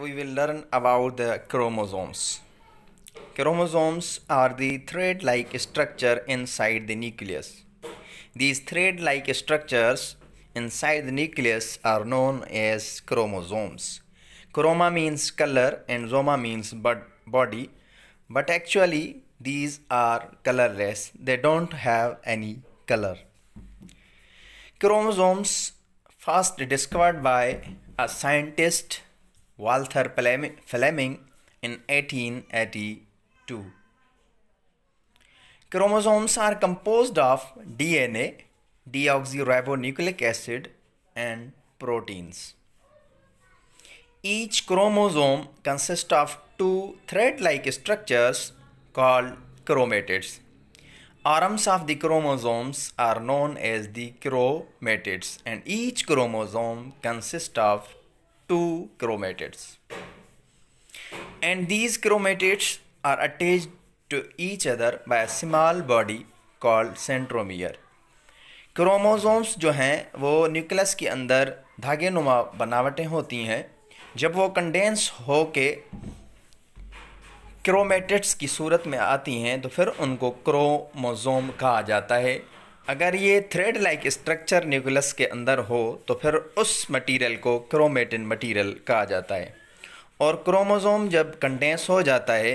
we will learn about the chromosomes. Chromosomes are the thread-like structure inside the nucleus. These thread-like structures inside the nucleus are known as chromosomes. Chroma means color and soma means body, but actually these are colorless. They don't have any color. Chromosomes first discovered by a scientist Walther Fleming in 1882. Chromosomes are composed of DNA, deoxyribonucleic acid and proteins. Each chromosome consists of two thread-like structures called chromatids. Arms of the chromosomes are known as the chromatids and each chromosome consists of two chromatids. And these chromatids are attached to each other by a small body called centromere. Chromosomes जो हैं वो nucleus के अंदर धागे नुमा बनावटें होती हैं जब वो कंडेंस हो के क्रोमेटिड्स की सूरत में आती हैं तो फिर उनको क्रोमोसोम कहा जाता है अगर ये थ्रेड लाइक स्ट्रक्चर न्यूक्लियस के अंदर हो तो फिर उस मटेरियल को क्रोमेटिन मटेरियल कहा जाता है। और क्रोमोसोम जब कंडेंस हो जाता है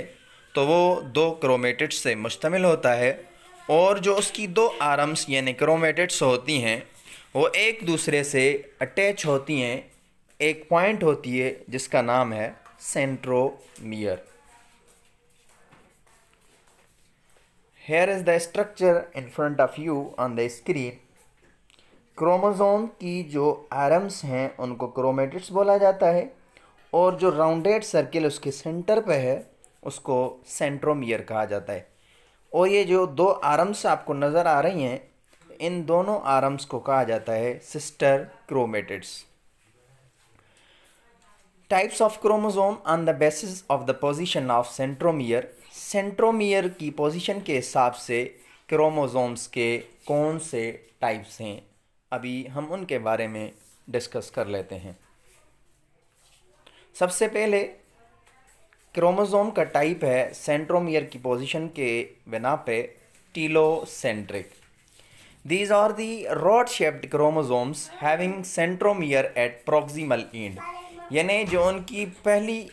तो वो दो क्रोमेटिड्स से मुश्तमिल होता है और जो उसकी दो आर्म्स यानी क्रोमेटिड्स होती हैं, वो एक दूसरे से अटैच होती हैं। एक पॉइंट होती है, जिसका नाम है centromere here is the structure in front of you on the screen. Chromosome की जो आरम्स हैं, उनको क्रोमेटिड्स बोला जाता है और जो राउंडेड सर्किल उसके सेंटर पे है, उसको सेंट्रोमियर कहा जाता है। और ये जो दो आरम्स आपको नज़र आ रही हैं, इन दोनों आरम्स को कहा जाता है sister chromatids types of chromosome on the basis of the position of centromere centromere की पोजीशन के हिसाब से क्रोमोसोम्स के कौन से टाइप्स हैं? अभी हम उनके बारे में डिस्कस कर लेते हैं। सबसे पहले क्रोमोसोम का टाइप है सेंट्रोमियर की पोजीशन के बिना पे telocentric these are the rod shaped chromosomes having centromere at proximal end यानी जो उनकी पहली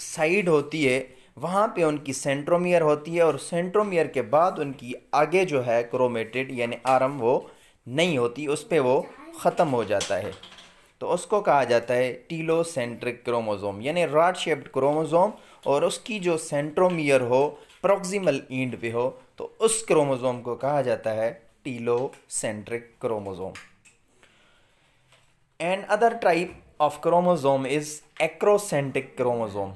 साइड होती है वहाँ पे उनकी सेंट्रोमियर होती है और सेंट्रोमियर के बाद उनकी आगे जो है क्रोमेटेड यानी आरम वो नहीं होती, उस पर वो ख़त्म हो जाता है। तो उसको कहा जाता है टीलोसेंट्रिक क्रोमोज़ोम यानी रॉड शेप्ड क्रोमोज़ोम और उसकी जो सेंट्रोमियर हो, प्रोक्सिमल इंड पे हो तो उस क्रोमोज़ोम को कहा जाता है telocentric chromosome and other type of chromosome is acrocentric chromosome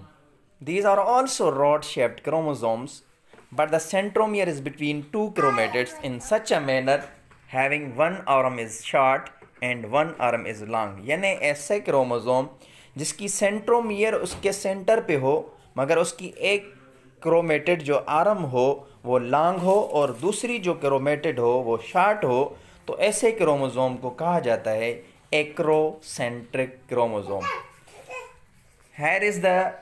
These are also rod-shaped chromosomes, but the centromere is between two chromatids in such a manner having one arm is short and one arm is long. यानी ऐसे chromosome जिसकी centromere उसके centre पे हो मगर उसकी एक chromatid जो आर्म हो वो लॉन्ग हो और दूसरी जो क्रोमेटेड हो वो शार्ट हो तो ऐसे क्रोमोसोम को कहा जाता है acrocentric chromosome here is the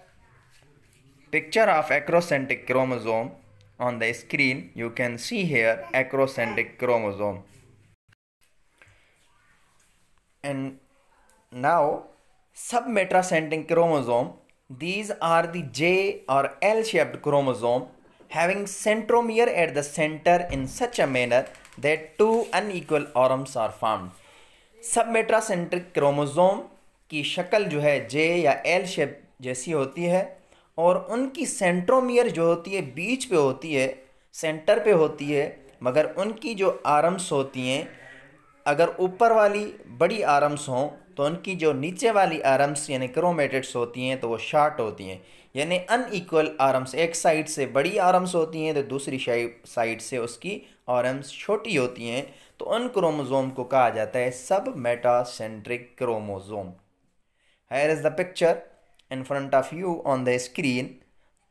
picture of acrocentric chromosome on the screen you can see here acrocentric chromosome and now submetracentric chromosome these are the J or L shaped chromosome having centromere at the center in such a manner that two unequal arms are formed submetacentric chromosome की शक्ल जो है जे या L shape जैसी होती है और उनकी सेंट्रोमियर जो होती है, बीच पे होती है, सेंटर पे होती है, मगर उनकी जो आरम्स होती हैं, अगर ऊपर वाली बड़ी आरम्स हों तो उनकी जो नीचे वाली आरम्स यानी क्रोमेटेड्स होती हैं तो वो शार्ट होती हैं। यानी अनईक्वल आरम्स, एक साइड से बड़ी आरम्स होती हैं तो दूसरी साइड से उसकी आरम्स छोटी होती हैं। तो उन क्रोमोज़ोम को कहा जाता है, submetacentric chromosome here is the picture in front of you on the screen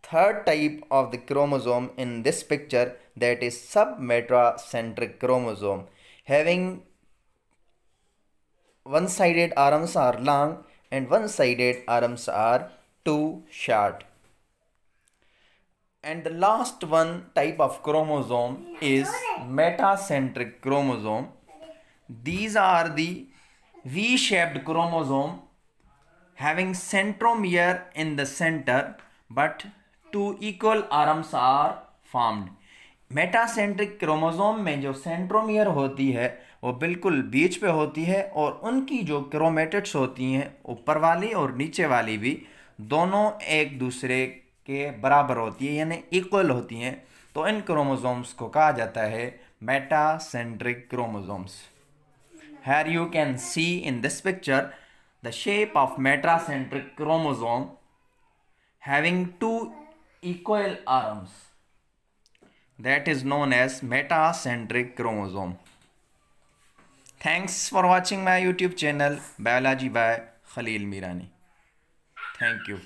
third type of the chromosome in this picture that is submetracentric chromosome having one-sided arms are long and one-sided arms are too short. And the last one type of chromosome is metacentric chromosome. These are the V-shaped chromosome having centromere in the center, but two equal arms are formed. Metacentric chromosome में जो centromere होती है, वो बिल्कुल बीच पे होती है और उनकी जो क्रोमेटिड्स होती हैं, ऊपर वाली और नीचे वाली भी, दोनों एक दूसरे के बराबर होती है, यानी इक्वल होती हैं तो इन क्रोमोसोम्स को कहा जाता है metacentric chromosomes here you can see in this picture the shape of metacentric chromosome having two equal arms. That is known as metacentric chromosome. Thanks for watching my youtube channel biology by khalil mirani. Thank you.